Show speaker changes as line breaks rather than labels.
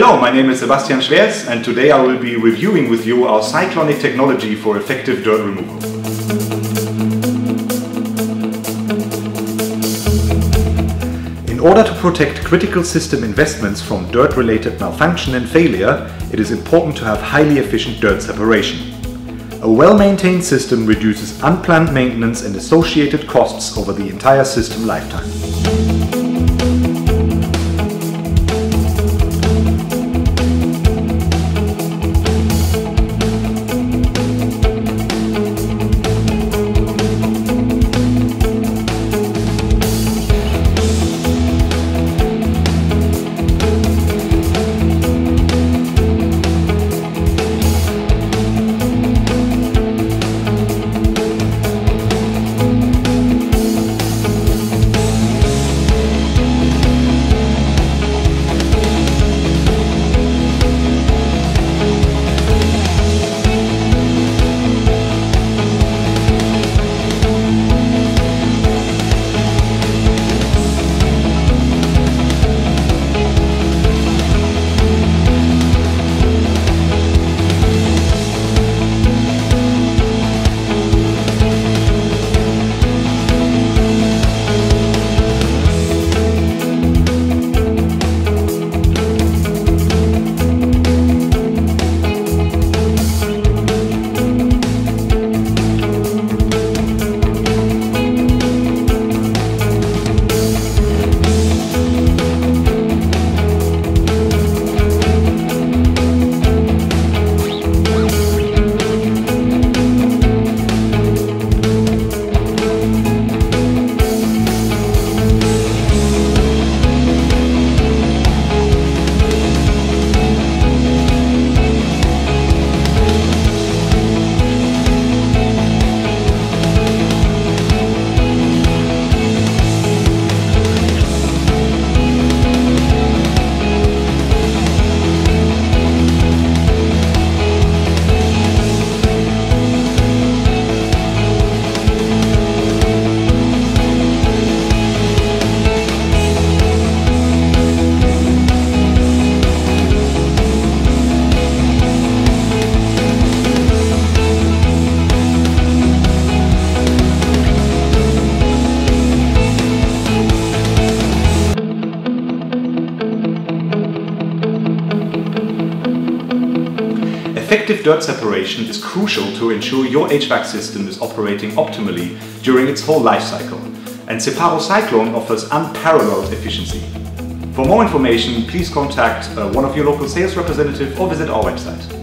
Hello, my name is Sebastian Schwerz and today I will be reviewing with you our cyclonic technology for effective dirt removal. In order to protect critical system investments from dirt-related malfunction and failure, it is important to have highly efficient dirt separation. A well-maintained system reduces unplanned maintenance and associated costs over the entire system lifetime. Effective dirt separation is crucial to ensure your HVAC system is operating optimally during its whole life cycle, and Zeparo Cyclone offers unparalleled efficiency. For more information, please contact uh, one of your local sales representatives or visit our website.